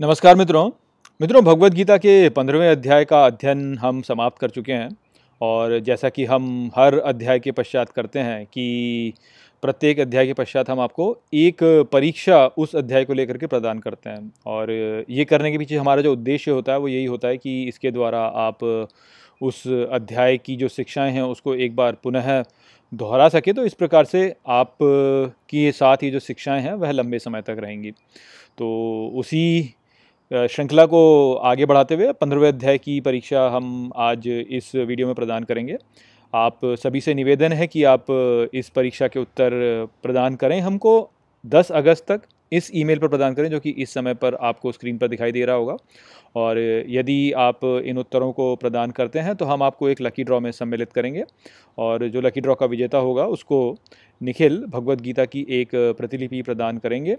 नमस्कार मित्रों। मित्रों भगवत गीता के पंद्रहवें अध्याय का अध्ययन हम समाप्त कर चुके हैं और जैसा कि हम हर अध्याय के पश्चात करते हैं कि प्रत्येक अध्याय के पश्चात हम आपको एक परीक्षा उस अध्याय को लेकर के प्रदान करते हैं और ये करने के पीछे हमारा जो उद्देश्य होता है वो यही होता है कि इसके द्वारा आप उस अध्याय की जो शिक्षाएँ हैं उसको एक बार पुनः दोहरा सके। तो इस प्रकार से आप की साथ ही जो शिक्षाएँ हैं वह लंबे समय तक रहेंगी। तो उसी श्रृंखला को आगे बढ़ाते हुए पंद्रहवें अध्याय की परीक्षा हम आज इस वीडियो में प्रदान करेंगे। आप सभी से निवेदन है कि आप इस परीक्षा के उत्तर प्रदान करें। हमको 10 अगस्त तक इस ईमेल पर प्रदान करें जो कि इस समय पर आपको स्क्रीन पर दिखाई दे रहा होगा। और यदि आप इन उत्तरों को प्रदान करते हैं तो हम आपको एक लकी ड्रॉ में सम्मिलित करेंगे। और जो लकी ड्रॉ का विजेता होगा, उसको निखिल भगवत गीता की एक प्रतिलिपि प्रदान करेंगे।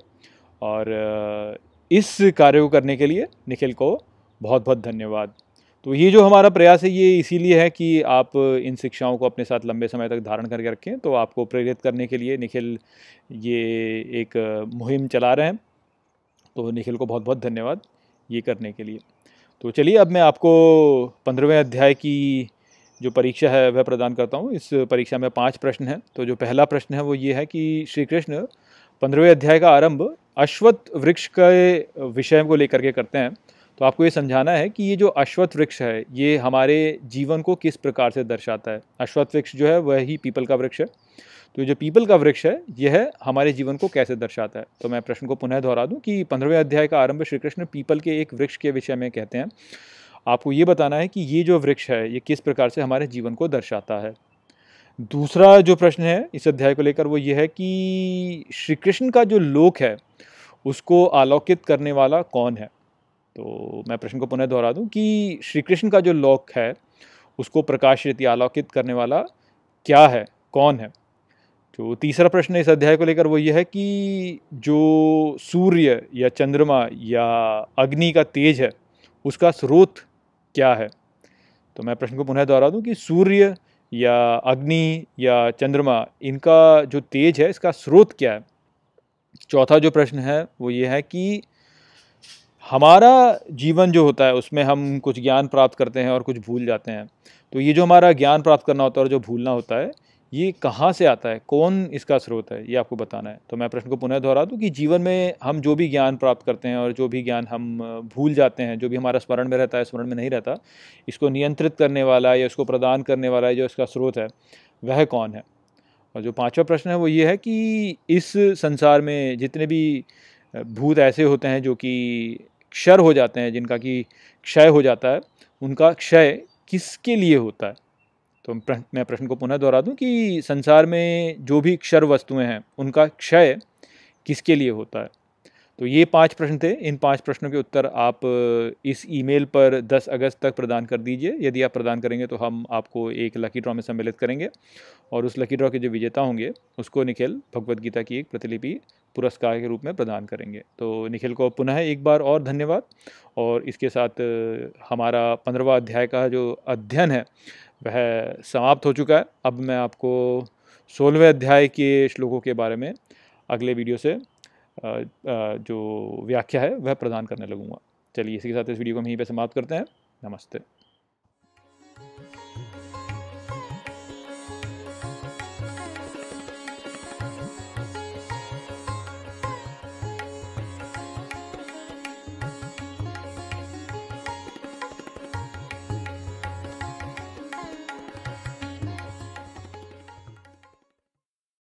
और इस कार्य को करने के लिए निखिल को बहुत बहुत धन्यवाद। तो ये जो हमारा प्रयास है, ये इसीलिए है कि आप इन शिक्षाओं को अपने साथ लंबे समय तक धारण करके रखें तो आपको प्रेरित करने के लिए निखिल ये एक मुहिम चला रहे हैं। तो निखिल को बहुत बहुत धन्यवाद ये करने के लिए। तो चलिए, अब मैं आपको पंद्रहवें अध्याय की जो परीक्षा है, वह प्रदान करता हूँ। इस परीक्षा में पाँच प्रश्न हैं। तो जो पहला प्रश्न है, वो ये है कि श्री कृष्ण पंद्रहवें अध्याय का आरंभ अश्वत्थ वृक्ष के विषय को लेकर के करते हैं तो आपको ये समझाना है कि ये जो अश्वत्थ वृक्ष है, ये हमारे जीवन को किस प्रकार से दर्शाता है? अश्वत्थ वृक्ष जो है, वह ही पीपल का वृक्ष है। तो जो पीपल का वृक्ष है, यह हमारे जीवन को कैसे दर्शाता है? तो मैं प्रश्न को पुनः दोहरा दूँ कि पंद्रहवें अध्याय का आरंभ श्री कृष्ण पीपल के एक वृक्ष के विषय में कहते हैं। आपको ये बताना है कि ये जो वृक्ष है, ये किस प्रकार से हमारे जीवन को दर्शाता है? दूसरा जो प्रश्न है इस अध्याय को लेकर, वो ये है कि श्री कृष्ण का जो लोक है, उसको आलोकित करने वाला कौन है? तो मैं प्रश्न को पुनः दोहरा दूँ कि श्री कृष्ण का जो लोक है, उसको प्रकाशित या आलोकित करने वाला क्या है? कौन है? तो तीसरा प्रश्न इस अध्याय को लेकर, वो ये है कि जो सूर्य या चंद्रमा या अग्नि का तेज है, उसका स्रोत क्या है? तो मैं प्रश्न को पुनः दोहरा दूँ कि सूर्य या अग्नि या चंद्रमा, इनका जो तेज है, इसका स्रोत क्या है? चौथा जो प्रश्न है, वो ये है कि हमारा जीवन जो होता है, उसमें हम कुछ ज्ञान प्राप्त करते हैं और कुछ भूल जाते हैं। तो ये जो हमारा ज्ञान प्राप्त करना होता है और जो भूलना होता है ये कहाँ से आता है? कौन इसका स्रोत है? ये आपको बताना है। तो मैं प्रश्न को पुनः दोहरा दूँ कि जीवन में हम जो भी ज्ञान प्राप्त करते हैं और जो भी ज्ञान हम भूल जाते हैं, जो भी हमारा स्मरण में रहता है, स्मरण में नहीं रहता, इसको नियंत्रित करने वाला या इसको प्रदान करने वाला जो इसका स्रोत है, वह कौन है? और जो पाँचवा प्रश्न है वो ये है कि इस संसार में जितने भी भूत ऐसे होते हैं जो कि क्षर हो जाते हैं, जिनका कि क्षय हो जाता है, उनका क्षय किसके लिए होता है? तो मैं प्रश्न को पुनः दोहरा दूँ कि संसार में जो भी क्षर वस्तुएँ हैं, उनका क्षय किसके लिए होता है? तो ये पाँच प्रश्न थे। इन पाँच प्रश्नों के उत्तर आप इस ईमेल पर 10 अगस्त तक प्रदान कर दीजिए। यदि आप प्रदान करेंगे तो हम आपको एक लकी ड्रॉ में सम्मिलित करेंगे और उस लकी ड्रॉ के जो विजेता होंगे, उसको निखिल भगवत गीता की एक प्रतिलिपि पुरस्कार के रूप में प्रदान करेंगे। तो निखिल को पुनः एक बार और धन्यवाद। और इसके साथ हमारा पंद्रवा अध्याय का जो अध्ययन है वह समाप्त हो चुका है। अब मैं आपको सोलहवें अध्याय के श्लोकों के बारे में अगले वीडियो से जो व्याख्या है, वह प्रदान करने लगूँगा। चलिए इसी के साथ इस वीडियो को हम यहीं पर समाप्त करते हैं। नमस्ते।